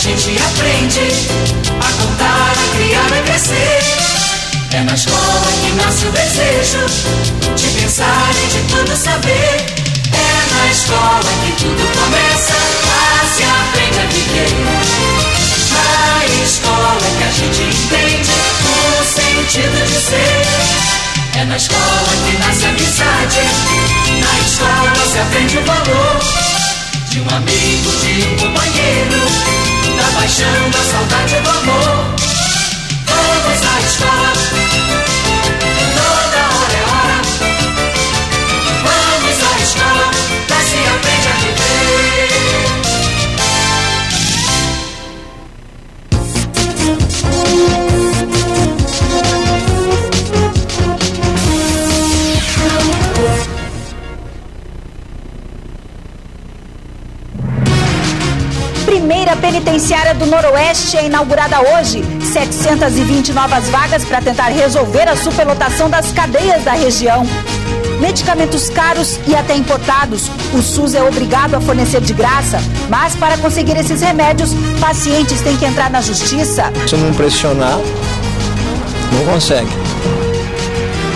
gente aprende a contar, a criar, a crescer. É na escola que nasce o desejo de pensar e de tudo saber. É na escola que tudo começa, a se aprende a viver. Na escola que a gente entende o sentido de ser. É na escola que nasce a amizade, na escola se aprende o valor de um amigo, de um companheiro, Primeira penitenciária do Noroeste é inaugurada hoje. 720 novas vagas para tentar resolver a superlotação das cadeias da região. Medicamentos caros e até importados. O SUS é obrigado a fornecer de graça, mas para conseguir esses remédios, pacientes têm que entrar na justiça. Se não pressionar, não consegue.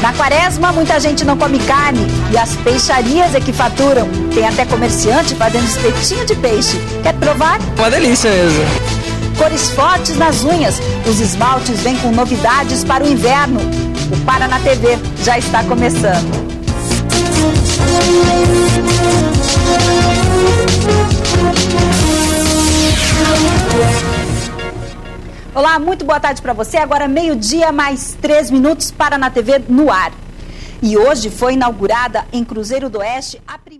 Na quaresma, muita gente não come carne e as peixarias é que faturam. Tem até comerciante fazendo espetinho de peixe. Quer provar? Uma delícia mesmo. Cores fortes nas unhas. Os esmaltes vêm com novidades para o inverno. O Paraná TV já está começando. Olá, muito boa tarde para você. Agora meio-dia mais três minutos para na TV no ar. E hoje foi inaugurada em Cruzeiro do Oeste a primeira